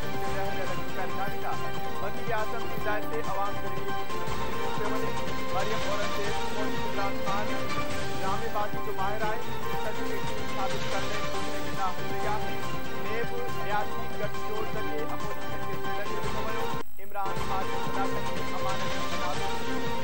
के बात के रहने लगी पहचानी का वज़ीर आज़म की हिदायत से अवाम मरियम औरंगज़ेब खान ड्रामेबाजी जो माहिर आए साबित करने घुसने के ना हुआ नेब रियासी गठजोड़ सके अपोजिशन के में इमरान खान की अमानत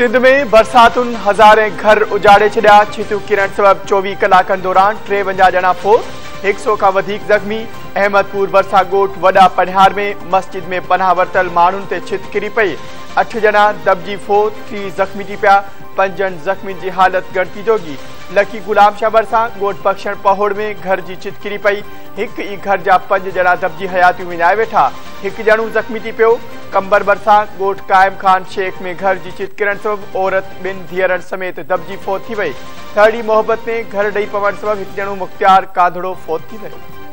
सिंध में बरसातुनि हज़ारे घर उजाड़े छॾिया। छितियूं किरण सबबि चोवीह कलाकनि दौरान टेवंजा ॼणा फोत एक सौ का वधीक ज़ख़्मी, अहमदपुर वरसा ॻोठ वॾा पनिहार में मस्जिद में पनाह वरतल माण्हुनि ते छित किरी पई। अठ ॼणा दबजी फोत थी ज़ख़्मी थी पिया पंजन जख्मी की हालत गणती जोगी। लकी गुलाम भरिसां ॻोठ बख़्शण पहोड़ में घर की चितकिरी पई। हिकु ई घर जा पंज ॼणा दबजी हयातियूं विञाए वेठा। एक ॼणो ज़ख़्मी थी पो कंबर भरसा गोठ कायम खान शेख में घर की चितकिरण सब औरत ॿिनि धीअरनि समेत दबजी फोत थी वई। थड़ी मोहबत में घर ॾेई पवन सब एक ॼणो मुख़्तियार काधड़ो फोत थी वियो।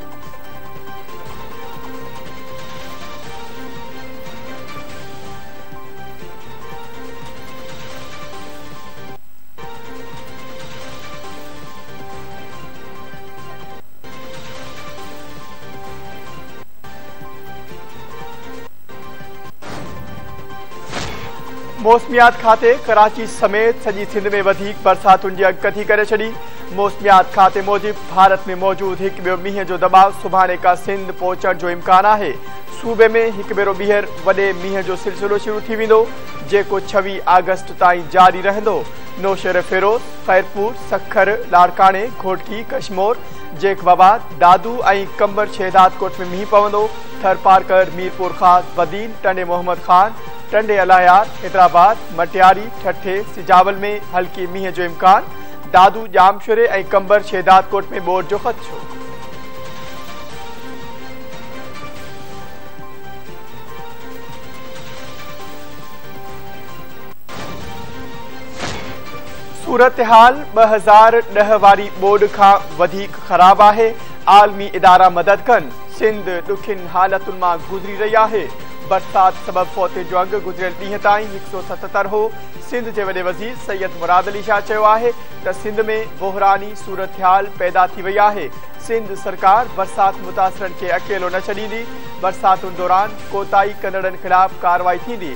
मौसमियात खाते कराची समेत सॼी सिंध में वधीक बरसातुनि जी अॻकथी करे मौसमियात खाते मूजिबि भारत में मौजूदु हिकु ॿियो मींहं जो दॿाउ सुभाणे खां सिंध पहुचण जो इम्कानु आहे। सूबे में हिकु भेरो ॿीहर वॾे मींहं जो सिलसिलो शुरू थी वेंदो, जेको छवीह अगस्त ताईं जारी रहंदो। नौशर फिरोज ख़ैरपुर सखर, लाड़काणे, घोटकी, कशमोर जेकबाबाद दादू ऐं कंबर शहदाद कोट में मींहुं पवंदो। थरपारकर मीरपुर ख़ास बदीन टंडे मोहम्मद ख़ान टंडे अलायार, हैदराबाद, मटियारी, ठठे, सिजावल में हल्की मींहं जो इम्कान, दादू, जामशुरे कंबर शहदाद कोट में ॿोड़ जो ख़दशो सूरत हाल ॿ हज़ार ॾह वारी ॿोॾ खां वधीक ख़राब आहे। आलमी इदारा मदद कनि, सिंध ॾुखियुनि हालतुनि माँ गुज़री रही आहे। बरसात सबब फौते जो अंग गुजरियल ी ताईं हिकु सौ सतहतरि हो। सिंध के वे वज़ीर सैयद मुराद अली शाह त सिंध में बोहरानी सूरत हाल पैदा की वई आहे। सिंध सरकार बरसात मुतासिरनि खे अकेलो न छॾींदी। बरसात दौरान कोताही कंदड़नि ख़िलाफ़ कार्रवाई थींदी।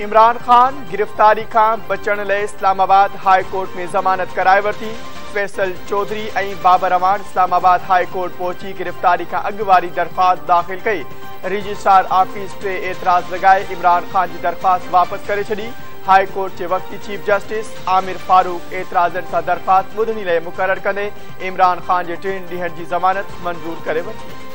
इमरान खान गिरफ़्तारी खां बचण लाइ इस्लामाबाद हाई कोर्ट में ज़मानत कराए वरिती। फैसल चौधरी ऐं बाबर अवान इस्लामाबाद हाई कोर्ट पहुची, गिरफ़्तारी खां अॻु वारी दरख़्वास्त दाख़िल कई। रजिस्ट्रार ऑफ़िस ते एतिराज़ लॻाए इमरान खान जी दरख़्वास्त वापसि करे छॾी। हाई कोर्ट जे वक़्ती चीफ जस्टिस आमिर फारूक एतिराज़नि सां दरख़्वास्त ॿुधणी लाइ मुक़ररु इमरान खान जे टिनि ॾींहंनि जी ज़मानत मंज़ूर करे वरिती।